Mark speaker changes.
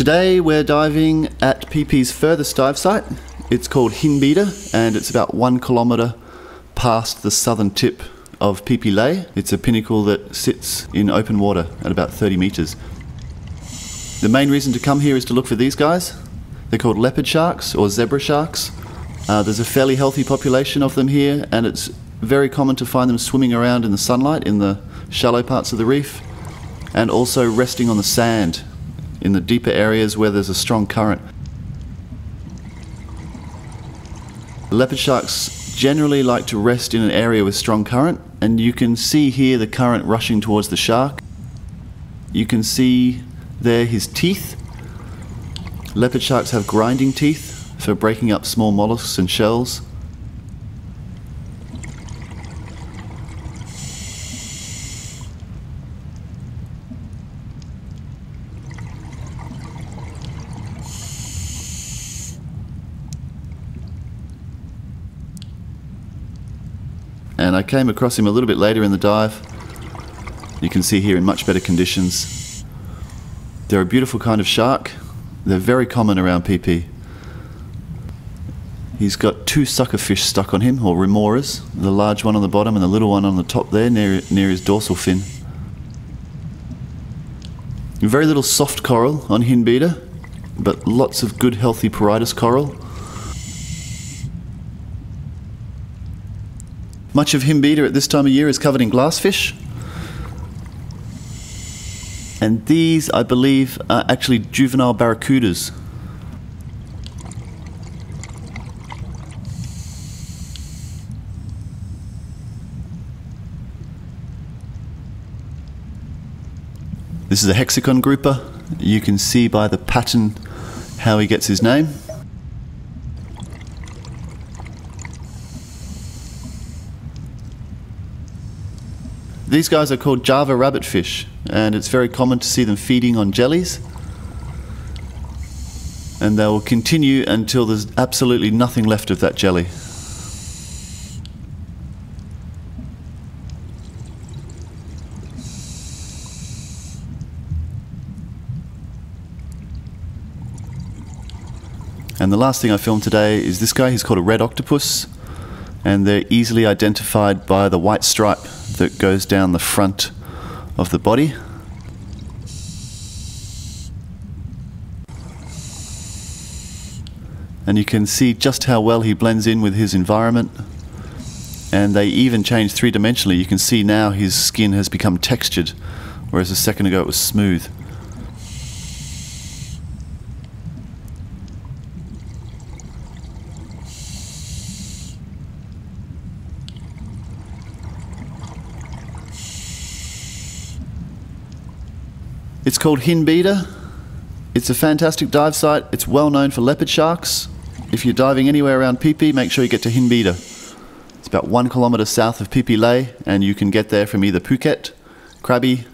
Speaker 1: Today we're diving at Phi Phi's furthest dive site. It's called Hinbida and it's about one kilometre past the southern tip of Phi Phi Leh. It's a pinnacle that sits in open water at about 30 metres. The main reason to come here is to look for these guys. They're called leopard sharks or zebra sharks. Uh, there's a fairly healthy population of them here, and it's very common to find them swimming around in the sunlight in the shallow parts of the reef, and also resting on the sand in the deeper areas where there's a strong current. Leopard sharks generally like to rest in an area with strong current, and you can see here the current rushing towards the shark. You can see there his teeth. Leopard sharks have grinding teeth for breaking up small mollusks and shells. And I came across him a little bit later in the dive. You can see here in much better conditions. They're a beautiful kind of shark. They're very common around Phi. He's got two suckerfish stuck on him, or remoras, the large one on the bottom and the little one on the top there near, near his dorsal fin. Very little soft coral on Hinbida, but lots of good healthy Porites coral. Much of Hinbida at this time of year is covered in glassfish. And these, I believe, are actually juvenile barracudas. This is a hexagon grouper. You can see by the pattern how he gets his name. These guys are called Java rabbitfish, and it's very common to see them feeding on jellies. And they will continue until there's absolutely nothing left of that jelly. And the last thing I filmed today is this guy. He's called a red octopus, and they're easily identified by the white stripe that goes down the front of the body. And you can see just how well he blends in with his environment. And they even change three dimensionally. You can see now his skin has become textured, whereas a second ago it was smooth. It's called Hinbida. It's a fantastic dive site. It's well known for leopard sharks. If you're diving anywhere around Phi, make sure you get to Hinbida. It's about one kilometre south of Phi Leh, and you can get there from either Phuket, Krabi,